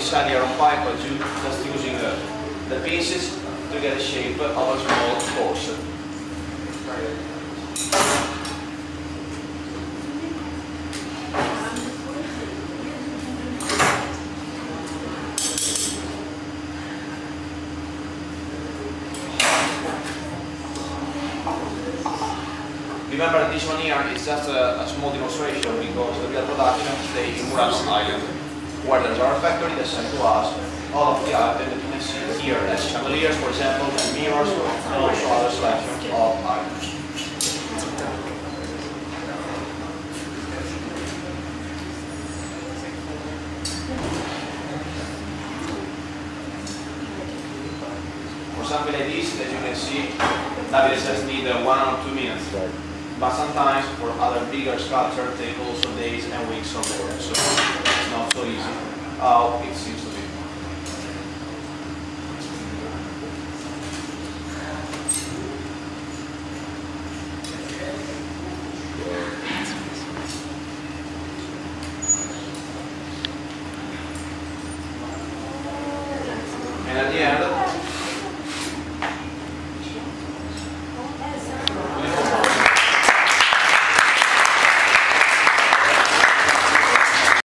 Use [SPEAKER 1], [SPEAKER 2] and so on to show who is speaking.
[SPEAKER 1] inside the iron pipe by ju- just using uh, the pieces to get the shape of a small course. Remember this one here is just a, a small demonstration because the real production stay in Murano Island, where there's our factory that sent to us all of the items that you see here, as chandeliers, for example, and mirrors, and also other selections of items. For something like this, as you can see, that is just need one or two minutes. But sometimes for other bigger sculpture, take also days and weeks or more. So it's